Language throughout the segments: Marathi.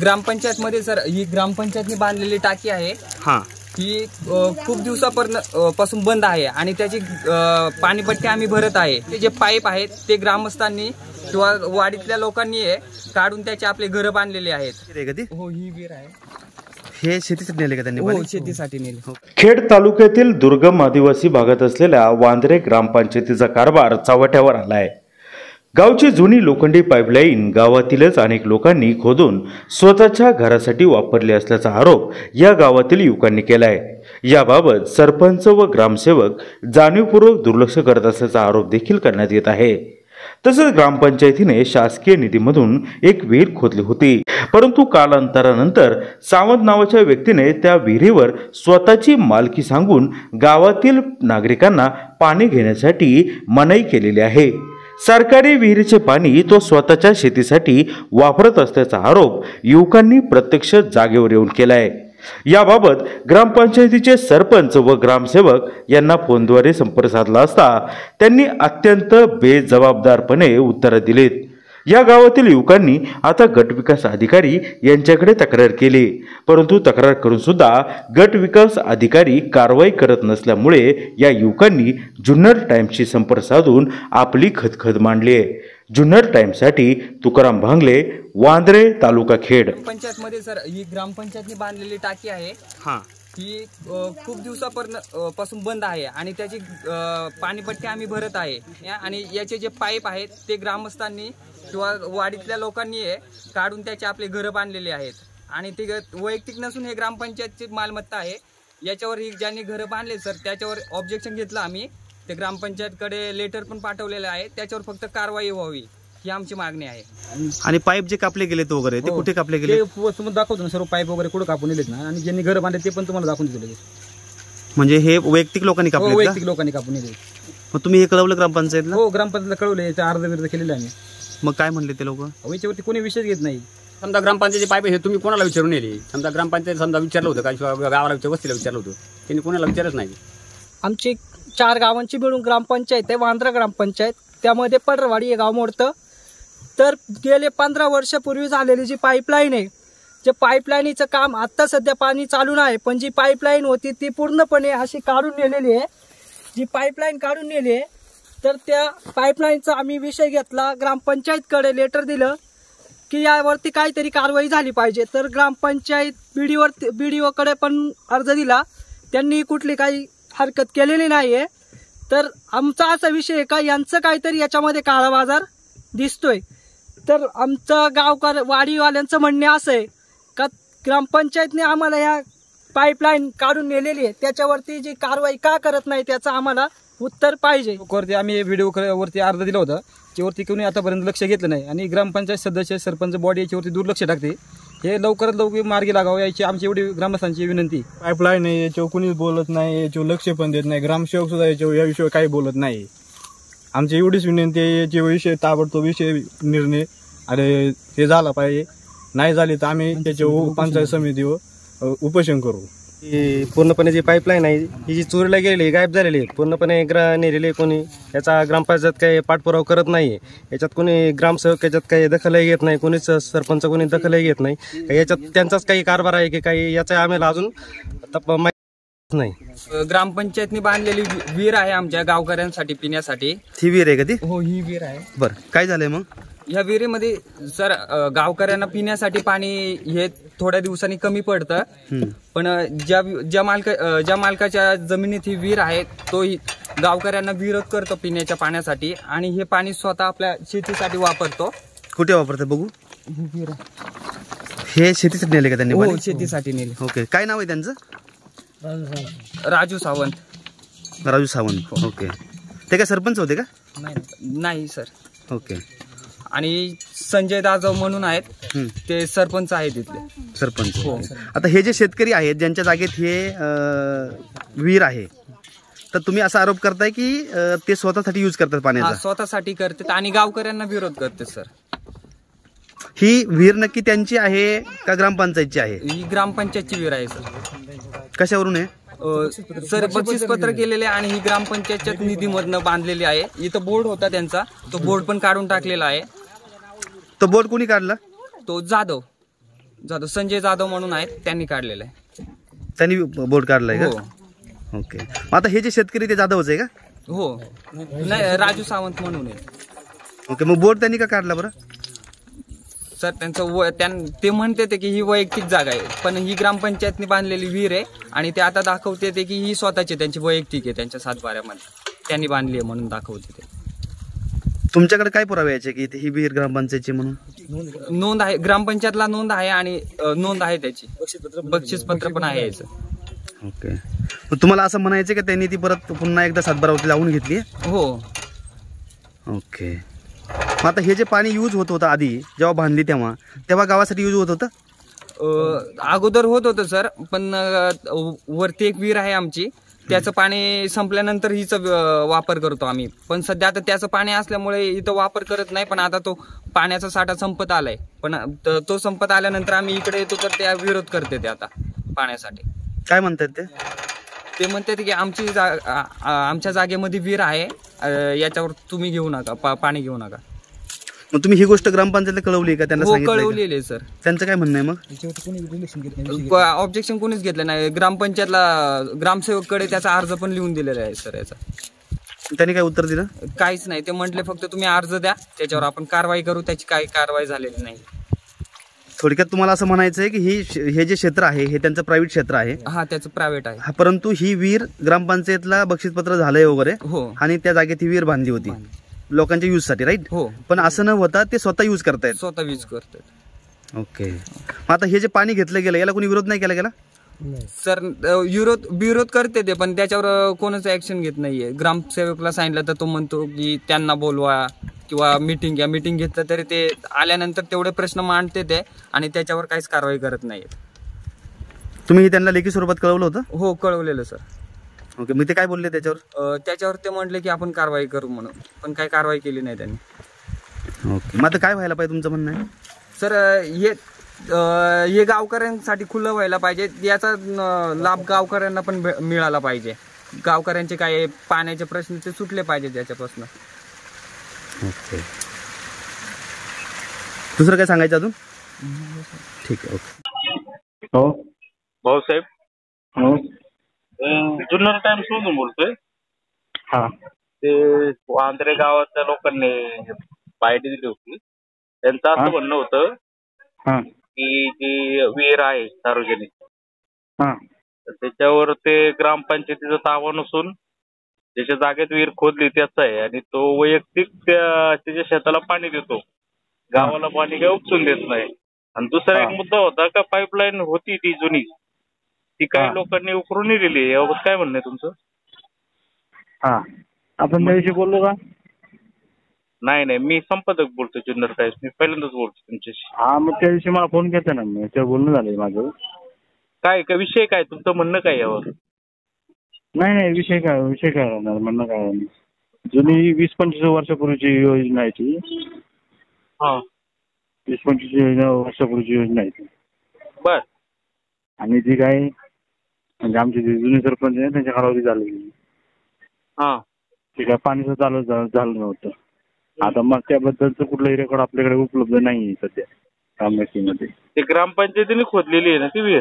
ग्रामपंचायत मध्ये सर ही ग्रामपंचायतनी बांधलेली टाकी आहे. हां. ही खूप दिवसापर्यंत पासून बंद आहे आणि त्याची पाणीपट्टी आम्ही भरत आहे. ते जे पाईप आहेत ते ग्रामस्थांनी किंवा वाडीतल्या लोकांनी हे काढून त्याचे आपले घरं बांधलेले आहेत. आहे हो ही विहीर आहे. हे शेतीसाठी नेले का त्यांनी हो? शेतीसाठी नेले. खेड तालुक्यातील दुर्गम आदिवासी भागात असलेल्या वांद्रे ग्रामपंचायतीचा कारभार चावट्यावर आलाय गावची जुनी लोखंडी पाईपलाईन गावातीलच अनेक लोकांनी खोदून स्वतःच्या घरासाठी वापरली असल्याचा आरोप या गावातील युवकांनी केलाय. याबाबत सरपंच व ग्रामसेवक जाणीवपूर्वक दुर्लक्ष करत असल्याचा आरोप देखील करण्यात येत आहे. तसंच ग्रामपंचायतीने शासकीय निधीमधून एक विहीर खोदली होती. परंतु कालांतरानंतर सावंत नावाच्या व्यक्तीने त्या विहिरीवर स्वतःची मालकी सांगून गावातील नागरिकांना पाणी घेण्यासाठी मनाई केलेली आहे. सरकारी विहिरीचे पाणी तो स्वतःच्या शेतीसाठी वापरत असल्याचा आरोप युवकांनी प्रत्यक्ष जागेवर येऊन केला आहे याबाबत ग्रामपंचायतीचे सरपंच व ग्रामसेवक यांना फोनद्वारे संपर्क साधला असता त्यांनी अत्यंत बेजबाबदारपणे उत्तरं दिलीत. या गावातील युवकांनी आता गट विकास अधिकारी यांच्याकडे तक्रार केली. परंतु तक्रार करून सुद्धा गट विकास अधिकारी कारवाई करत नसल्यामुळे या युवकांनी जुन्नर टाइम्सशी संपर्क साधून आपली खदखद मांडली. आहे जुन्नर टाइम्ससाठी तुकाराम भांगले वांद्रे तालुका खेड. पंचायत मध्ये सर ही ग्रामपंचायतनी बांधलेली टाकी आहे. हां. ही खूप दिवसापर्यंत पासून बंद आहे आणि त्याची पाणीपट्टी आम्ही भरत आहे. या- आणि याचे जे पाईप आहेत ते ग्रामस्थांनी किंवा वाडीतल्या लोकांनी हे काढून त्याचे आपले घरं बांधलेले आहेत. आणि ते ग- वैयक्तिक नसून हे ग्रामपंचायतची मालमत्ता आहे. याच्यावर ही ज्यांनी घरं बांधले सर त्याच्यावर ऑब्जेक्शन घेतलं आम्ही. ते ग्रामपंचायतकडे लेटर पण पाठवलेलं आहे. त्याच्यावर फक्त कारवाई व्हावी. ही आमची मागणी आहे. आणि पाईप जे कापले गेले तो वगैरे ते हो. कुठे कापले गेले तुम्हाला दाखवतो ना सर्व पाईप वगैरे कुठं कापून दिलेत ना आणि ज्यांनी घर बांधले ते पण तुम्हाला दाखवून दिले म्हणजे हे वैयक्तिक लोकांनी कापले का? वैयक्तिक लोकांनी कापून दिले मग तुम्ही हे कळवलं ग्रामपंचायतला? हो ग्रामपंचायतला कळवले याचा अर्ज विर्ज केलेला आम्ही मग काय म्हणले ते लोक? याच्यावरती कोणी विषय घेत नाही. समजा ग्रामपंचायतीचे पाईप हे तुम्ही कोणाला विचारून येईल समजा ग्रामपंचायत समजा विचारलं होतं का किंवा गावाला विचार वस्तीला विचारलं होतं त्यांनी कोणाला विचारच नाही. आमची चार गावांची मिळून ग्रामपंचायत आहे वांद्रा ग्रामपंचायत. त्यामध्ये पडरवाडी हे गाव मोडतं. तर गेले पंधरा वर्षापूर्वी झालेली जी पाईपलाईन आहे जे पाईपलाईनीचं काम आत्ता सध्या पाणी चालू नाही पण जी पाईपलाईन होती ती पूर्णपणे अशी काढून नेलेली आहे. जी पाईपलाईन काढून नेली आहे तर त्या पाईपलाईनचा आम्ही विषय घेतला. ग्रामपंचायतकडे लेटर दिलं की यावरती काहीतरी कारवाई झाली पाहिजे. तर ग्रामपंचायत बीडीवर बीडीओकडे पण अर्ज दिला. त्यांनी कुठली काही हरकत केलेली नाही आहे तर आमचा असा विषय आहे का? यांचं काहीतरी याच्यामध्ये काळा बाजार दिसतोय. तर आमचं गावकर वाडीवाल्यांचं म्हणणे असं आहे का ग्रामपंचायतने आम्हाला ह्या पाईपलाईन काढून नेलेली आहे. त्याच्यावरती जी कारवाई का करत नाही त्याचं आम्हाला उत्तर पाहिजे. वरती आम्ही व्हिडिओ वरती अर्ज दिला होता. त्यावरती कोणी आतापर्यंत लक्ष घेतलं नाही. आणि ग्रामपंचायत सदस्य सरपंच बॉडी याच्यावरती दुर्लक्ष टाकते. हे लवकरात लवकर मार्गी लागावं याची आमची एवढी ग्रामस्थांची विनंती. पाईपलाईन आहे याच्यावर कुणीच बोलत नाही याच्यावर लक्ष पण देत नाही. ग्रामसेवक सुद्धा याच्यावर या विषयावर काही बोलत नाही. आमची एवढीच विनंती आहे याच्या विषय ताबडतोब विषय निर्णय अरे हे झाला पाहिजे. नाही झाले तर आम्ही त्याच्यावर पंचायत समितीवर उपोषण करू. ही पूर्णपणे जी पाईपलाईन आहे ही जी चोरीला गेलेली गायब झालेली आहे पूर्णपणे ग्रा नेलेली आहे कोणी. याचा ग्रामपंचायत काही पाठपुरावा करत नाही याच्यात कोणी ग्रामसेवक याच्यात काही दखलही घेत नाही कोणीच सरपंच कोणी दखलही घेत नाही. याच्यात त्यांचाच काही कारभार आहे की काही याचा आम्हाला अजून तप नाही. ग्रामपंचायतनी बांधलेली वि- विहीर आहे आमच्या गावकऱ्यांसाठी पिण्यासाठी. ही विहीर आहे का ती? हो ही विहीर आहे. बरं काय झालंय मग? या विहिरीमध्ये सर अ, गावकऱ्यांना पिण्यासाठी पाणी हे थोड्या दिवसांनी कमी पडतं. पण अ, ज्या ज्या मालक अ, ज्या मालकाच्या जमिनीत ही विहीर आहे तो ही गावकऱ्यांना विरोध करतो पिण्याच्या पाण्यासाठी आणि हे पाणी स्वतः आपल्या शेतीसाठी वापरतो. कुठे वापरतात बघू? ही हे शेतीसाठी नेले का त्यांनी हो पाणी? शेतीसाठी नेले. ओके काय नाव आहे त्यांचं? राजू सावंत. राजू सावंत. ओके. ते काय सरपंच होते का? नाही सर. ओके. आणि संजय दाजव म्हणून आहेत. ते सरपंच आहेत तिथले. सरपंच. ओके. आता हे जे शेतकरी आहेत ज्यांच्या जागेत हे अं, विहीर आहे तर तुम्ही असा आरोप करताय की अं, ते स्वतःसाठी यूज करतात हा पाण्याचा स्वतःसाठी करतात आणि गावकऱ्यांना विरोध करते सर. ही विहीर नक्की त्यांची आहे का ग्रामपंचायतची आहे? ही ग्रामपंचायतची विहीर आहे सर. कशावरून आहे? अ, सर बक्षीस पत्र केलेले आणि ही ग्रामपंचायतच्या निधीमधनं बांधलेली आहे. इथं बोर्ड होता त्यांचा. तो बोर्ड पण काढून टाकलेला आहे. तो बोर्ड कोणी काढला? तो जाधव. जाधव संजय जाधव म्हणून आहेत. त्यांनी काढलेलं आहे. त्यांनी बोर्ड काढलाय हो. का ओके. मग आता हे जे शेतकरी ते जाधवच आहे का? हो. नाही राजू सावंत म्हणून आहे. ओके मग बोर्ड त्यांनी का काढला बरं? सर त्यांचं व त्यां- ते म्हणते ते की ही वैयक्तिक जागा आहे. पण ही ग्रामपंचायतनी बांधलेली विहीर आहे आणि ते आता दाखवते ते की ही स्वतःची त्यांची वैयक्तिक आहे त्यांच्या सातबाऱ्यामध्ये. त्यांनी बांधली आहे म्हणून दाखवते ते. तुमच्याकडे काय पुरावे यायचे की इथे ही विहीर ग्रामपंचायतची म्हणून? नोंद आहे. ग्रामपंचायतला नोंद आहे आणि अ, नोंद आहे त्याची. बक्षीस पत्र पण आहे याचं. ओके. मग तुम्हाला असं म्हणायचं का त्यांनी ती परत पुन्हा एकदा सातबारावरती लावून घेतली हो. ओके. मग आता हे जे पाणी यूज होत होतं आधी जेव्हा बांधली तेव्हा तेव्हा गावासाठी यूज होत होतं? अ, अगोदर होत होतं सर पण अ, वरती एक विहीर आहे आमची. त्याचं पाणी संपल्यानंतर हिच वापर करतो आम्ही. पण सध्या आता त्याचं पाणी असल्यामुळे इथं वापर करत नाही पण आता तो पाण्याचा साठा संपत आलाय. पण त- तो संपत आल्यानंतर आम्ही इकडे येतो तर त्या विरोध करते ते आता पाण्यासाठी. काय म्हणतात ते? ते म्हणतात की आमची जा आ- आ- आमच्या जागेमध्ये विहीर आहे. अ, याच्यावर तुम्ही घेऊ नका पा- पाणी घेऊ नका. मग तुम्ही ही गोष्ट ग्रामपंचायतला कळवली का? त्यांना हो कळवलेले सर. त्यांचं काय म्हणणं आहे मग? ऑब्जेक्शन कोणीच घेतलं नाही. ग्रामपंचायतला ग्रामसेवककडे त्याचा अर्ज पण लिहून दिलेला आहे सर याचा. त्यांनी काय उत्तर दिलं? काहीच नाही. ते म्हटले फक्त तुम्ही अर्ज द्या त्याच्यावर आपण कारवाई करू त्याची काही कारवाई झालेली नाही. थोडक्यात तुम्हाला असं म्हणायचं आहे की ही हे जे क्षेत्र आहे हे त्यांचं प्रायव्हेट क्षेत्र आहे. हा त्याचं प्रायव्हेट आहे. हा, परंतु ही विहीर ग्रामपंचायतला बक्षीसपत्र झालंय वगैरे हो. आणि त्या जागेत ही विहीर बांधली होती. लोकांच्या यूजसाठी राईट हो. पण असं न होता ते स्वतः यूज करतायत. स्वतः वीज करतात ओके मग आता हे जे पाणी घेतलं गेलं याला कोणी विरोध नाही केला गेला? सर अ, विरोध विरोध करते ते पण त्याच्यावर अ, कोणच ऍक्शन घेत नाहीये. ग्रामसेवकला सांगितलं तर तो म्हणतो की त्यांना बोलवा किंवा मीटिंग घ्या. मीटिंग घेतलं तरी ते आल्यानंतर तेवढे प्रश्न मांडते ते आणि त्याच्यावर काहीच कारवाई करत नाहीत तुम्ही त्यांना लेखी स्वरूपात कळवलं होतं? हो कळवलेलं सर. ओके मग ते काय बोलले त्याच्यावर? अ, त्याच्यावर ते म्हटले की आपण कारवाई करू म्हणून पण काही कारवाई केली नाही त्यांनी. ओके. मग आता काय व्हायला पाहिजे तुमचं म्हणणं आहे? सर अ, हे अ, हे गावकऱ्यांसाठी खुलं व्हायला पाहिजे. याचा न, लाभ गावकऱ्यांना पण भे- मिळाला पाहिजे. गावकऱ्यांचे काय पाण्याचे प्रश्न ते सुटले पाहिजे त्याच्यापासून. ओके. दुसरं काय सांगायचं अजून? ठीक आहे ओके. हो. भाऊसाहेब. हो. जुन्नर टाइम्स मधून बोलतोय. हा. ते वांद्रे गावातल्या लोकांनी पायटी दिली होती. त्यांचं? असं म्हणणं होतं हा. की जी विहीर आहे सार्वजनिक हा. तर त्याच्यावर ते ग्रामपंचायतीचं ताबा नसून ज्याच्या जागेत विहीर खोदली त्याचा आहे आणि तो वैयक्तिक त्या त्याच्या शेताला पाणी देतो. गावाला पाणी काय उपसून देत नाही. आणि दुसरा एक. मुद्दा होता का पाईपलाईन होती ती जुनी. ती काही. लोकांनी उकरून आहे याबाबत काय म्हणणं आहे तुमचं? हा. आपण त्याविषयी बोललो का? नाही नाही. मी संपादक बोलतो जुन्नर टाइम्स मी पहिल्यांदाच बोलतो तुमच्याशी. हा मग त्या दिवशी मला फोन केला ना. मी त्या बोलणं झालंय माझं. काय काय विषय काय? तुमचं म्हणणं काय यावर? नाही नाही. विषय काय विषय काय राहणार? म्हणणं काय राहणार. जुनी वीस पंचवीस वर्षापूर्वीची योजना आहे ती. हा. वीस पंचवीस योजना वर्षापूर्वीची योजना आहे ती. बर. आणि ती काय? म्हणजे आमचे जे जुने सरपंच आहे त्यांच्या कालावधी झालेली हा. ते काय पाणीचं चालू झा- झालं नव्हतं. आता मग त्याबद्दलचं कुठलंही रेकॉर्ड आपल्याकडे उपलब्ध नाही आहे सध्या कामगार ते ग्रामपंचायतीने खोदलेली आहे ना ती विहीर?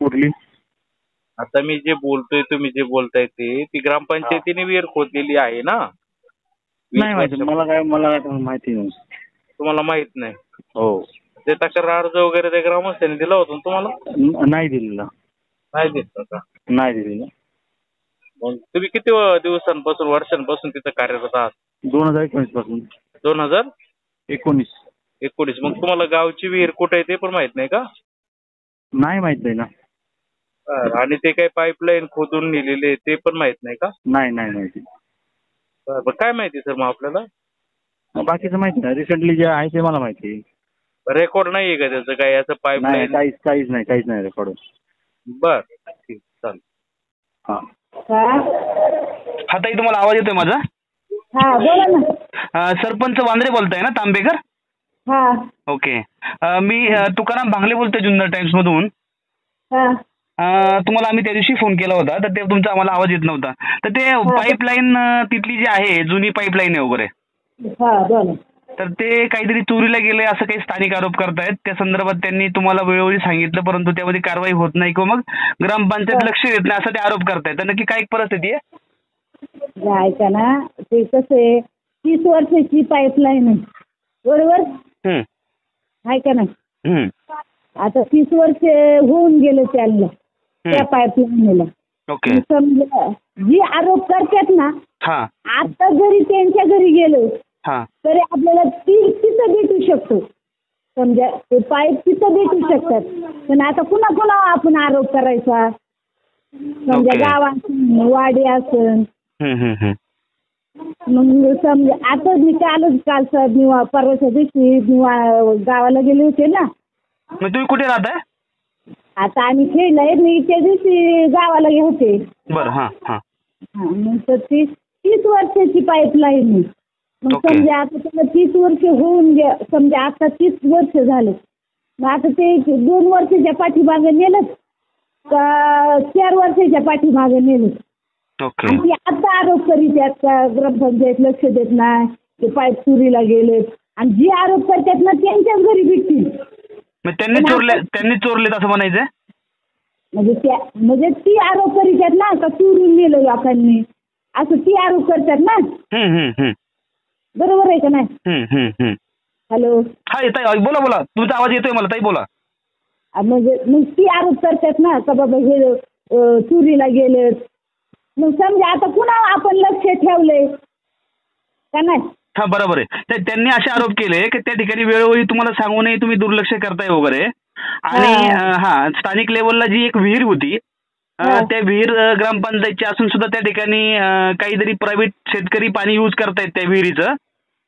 कुठली? आता मी जे बोलतोय तुम्ही जे बोलताय ते ती ग्रामपंचायतीने विहीर खोदलेली आहे ना? नाही माहिती. मला काय मला काय माहिती नाही. तुम्हाला माहीत नाही? हो. ते तक्रार अर्ज वगैरे ते ग्रामस्थांनी दिला होता ना तुम्हाला? न- नाही दिलेला. नाही दिला का? नाही दिलेला मग तुम्ही किती व- दिवसांपासून वर्षांपासून तिथं कार्यरत आहात? दोन हजार एकोणीसपासून. दोन हजार? एकोणीस. एकोणीस. मग तुम्हाला गावची विहीर कुठे आहे ते पण माहीत नाही का? नाही माहीत नाही ना. बरं. आणि ते काही पाईपलाईन खोदून नेलेले ते पण माहीत नाही का? नाही नाही माहिती. बरं. काय माहिती सर मग आपल्याला? बाकीचं माहिती नाही. रिसेंटली जे आहे ते मला माहिती आहे. रेकॉर्ड नाहीये का त्याचं काय असं नाही पाईपलाईन काहीच काहीच नाही काहीच नाही रेकॉर्ड बर ठीक चालेल. हा. हा ताई तुम्हाला आवाज येतोय माझा? हा बोला ना. अं, सरपंच वांद्रे बोलताय ना तांबेकर? हा. ओके. अं, मी अं, तुकाराम भांगले बोलतोय जुन्नर टाइम्स मधून हा. अं, तुम्हाला आम्ही त्या दिवशी फोन केला होता तर ते तुमचा आम्हाला आवाज येत नव्हता. तर ते पाईपलाईन तिथली जी आहे जुनी पाईपलाईन आहे वगैरे. हा बोला. तर ते काहीतरी चोरीला गेले असं काही स्थानिक आरोप करतायत. त्या संदर्भात त्यांनी तुम्हाला वेळोवेळी सांगितलं परंतु त्यामध्ये कारवाई होत नाही किंवा मग ग्रामपंचायत लक्ष देत नाही असं ते आरोप करतायत. तर नक्की काय परिस्थिती आहे? ऐका ना ते कसं आहे तीस वर्षाची पाईपलाईन आहे. बरोबर? आहे का नाही? हम्म, आता तीस वर्ष होऊन गेले त्यांना त्या पाईपलाईनला समजा जी आरोप करतात ना आता जरी त्यांच्या घरी गेलो तरी आपल्याला ती तिथं भेटू शकतो. समजा ते पाईप तिथं भेटू शकतात. पण आता पुन्हा पुन्हा आपण आरोप करायचा? समजा. गावात वाडी असन हम्म, हम्म, हम्म. मग समजा आता मी कालच कालचा निवा परवाच्या दिवशी निवा गावाला गेले होते ना. मग तुम्ही कुठे राहताय? आता आम्ही खेळलाय मी त्या दिवशी गावाला होते. बरं हा हा. मग तर ती तीस वर्षाची पाईपलाईन. समजा आता त्याला तीस वर्ष होऊन गे समजा आता तीस वर्ष झाले. मग आता ते दोन वर्षाच्या पाठीमागे नेलं का चार वर्षाच्या पाठीमागे नेलं ओके आणि ती आता आरोप करीत आहेत का ग्रामपंचायत लक्ष देत नाही. ते पाईप चोरीला गेलेत आणि जे आरोप करतात ना त्यांच्याच घरी भेटतील. मग त्यांनी चोरले त्यांनी चोरलेत असं म्हणायचंय म्हणजे त्या म्हणजे ती आरोप करीत आहेत ना का चोरून नेलं लोकांनी. असं ती आरोप करतात ना. हम्म, हम्म, हम्म, बरोबर आहे का नाही. हॅलो. हा येताय बोला बोला. तुमचा आवाज येतोय मला ताई बोला. म्हणजे मग ती आरोप करतात ना का बाबा हे चोरीला गेलेत. मग समजा आता पुन्हा आपण लक्ष ठेवलंय. का नाही? हा बरोबर आहे. त्यांनी असे आरोप केले की त्या ठिकाणी वेळोवेळी तुम्हाला सांगूनही तुम्ही दुर्लक्ष करताय वगैरे. आणि हा. स्थानिक लेवलला जी एक विहीर होती त्या विहीर ग्रामपंचायतची असून सुद्धा त्या ठिकाणी काहीतरी प्रायव्हेट शेतकरी पाणी यूज करतायत त्या विहिरीचं.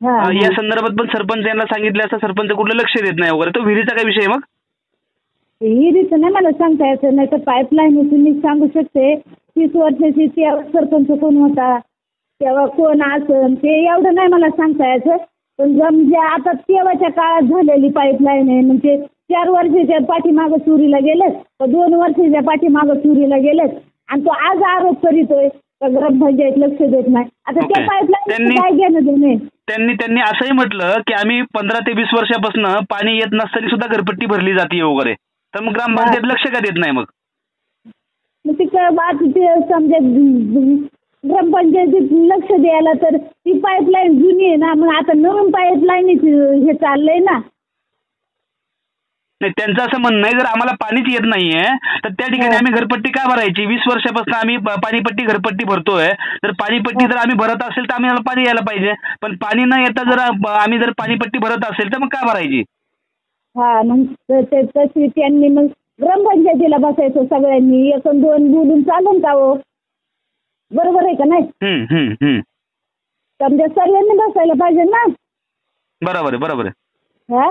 हा, या हा. संदर्भात पण सरपंच यांना सांगितलं असं सरपंच कुठलं लक्ष देत नाही वगैरे. तो विहिरीचा काय विषय आहे मग? विहिरीचं नाही मला सांगता येतं नाही तर पाईपलाईन तुम्ही सांगू शकते. तीस वर्षाची तेव्हा सरपंच कोण होता? तेव्हा कोण असन ते एवढं नाही मला सांगता यायचं पण म्हणजे आता तेव्हाच्या काळात झालेली पाईपलाईन आहे. म्हणजे चार वर्षाच्या पाठीमागं चोरीला गेलेत तर दोन वर्षाच्या पाठीमागं चोरीला गेलेत. आणि तो आज आरोप करीतोय का ग्रामपंचायत लक्ष देत नाही. आता त्या. पाईपलाईन त्यांनी- काय घेणं देणे त्यांनी त्यांनी असंही म्हटलं की आम्ही पंधरा ते वीस वर्षापासून पाणी येत नसताना सुद्धा घरपट्टी भरली जाते वगैरे. तर मग ग्रामपंचायत लक्ष का देत नाही मग? मग ते काय बात ते समजा ग्रामपंचायतीत लक्ष द्यायला तर ती पाईपलाईन जुनी आहे ना मग आता नवीन पाईपलाईन हे चाललंय ना. नाही त्यांचं असं म्हणणं आहे जर आम्हाला पाणीच येत नाहीये तर त्या ठिकाणी आम्ही घरपट्टी का भरायची? वीस वर्षापासून आम्ही पाणीपट्टी घरपट्टी भरतोय. तर पाणीपट्टी जर आम्ही भरत असेल तर आम्हाला पाणी यायला पाहिजे. पण पाणी न येता जर आम्ही जर पाणीपट्टी भरत असेल तर मग का भरायची? हा मग तशी त्यांनी मग ग्रामपंचायतीला बसायचं सगळ्यांनी. एक दोन बोलून चालून का हो बरोबर आहे का नाही. समजा सर्वांनी बसायला पाहिजे ना? बरोबर आहे बरोबर आहे. हा?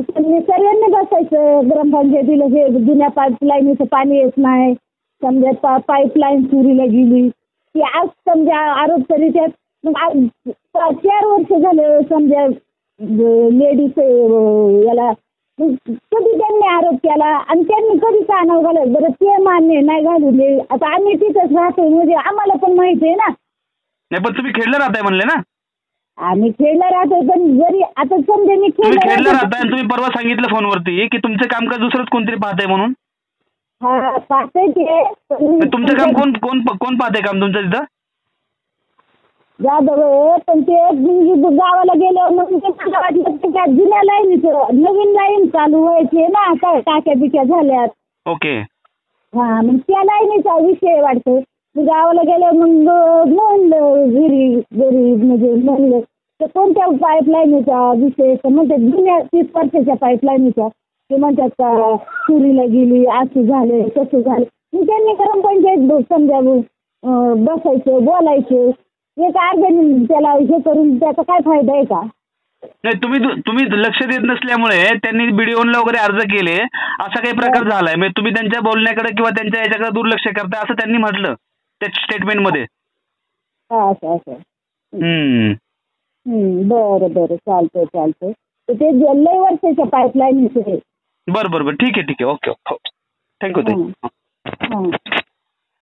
त्यांनी सर्वांनी बसायचं. ग्रामपंचायतीला हे जुन्या पाईपलाईनीचं पाणी येत नाही. समजा पाईपलाईन चोरीला गेली. ती आज समजा आरोप मग आज चा- चार वर्ष झाले समजा लेडीज याला कधी त्यांनी आरोप केला? आणि त्यांनी कधी का नाव घालत बरं ते मान्य नाही घालून आता आम्ही तिथंच राहतो म्हणजे आम्हाला पण माहिती आहे ना. नाही पण तुम्ही खेळलं राहताय म्हणले ना? आम्ही खेळला राहतो पण जरी आता समजा मी तुम्ही खेळला खेळलं राहतो राहताय आणि तुम्ही परवा सांगितलं फोनवरती की तुमचं कामकाज दुसरंच कोणतरी पाहतंय म्हणून? हा पाहते ते तुमचं काम कोण कोण कोण पाहतंय काम तुमचं तिथं? जाधव आहे, पण ते गावाला गेल्यावर मग ते मला वाटलं की काय जुन्या लाईनीचं नवीन लाईन चालू व्हायची ना काय टाक्या बिक्या झाल्यात. ओके. हा मग त्या लाईनीचा विषय वाटतो मी गावाला गेल्यावर मग म्हणलं घरी घरी म्हणजे म्हणलं तर कोणत्या पाईपलाईनीचा विषय? तर म्हणजे जुन्या तीस वर्षाच्या पाईपलाईनीचा. ते म्हणतात का चोरीला गेली असं झालं तसं झालं मग त्यांनी ग्रामपंचायत समजा बसायचं बोलायचं. एक अर्ध्याने त्याला हे करून त्याचा काय फायदा आहे का? नाही तुम्ही तुम्ही लक्ष देत नसल्यामुळे त्यांनी बीडीओला वगैरे अर्ज केले. असा काही प्रकार झालाय. म्हणजे तुम्ही त्यांच्या बोलण्याकडे किंवा त्यांच्या याच्याकडे दुर्लक्ष करताय असं त्यांनी म्हटलं त्या स्टेटमेंटमध्ये हा असं असं. बरं बरं. चालतंय चालतंय. ते लय वर्षाच्या पाईपलाईन बरं बरं बरं. ठीक आहे ठीक आहे. Okay okay. थँक्यू थँक्यू हा.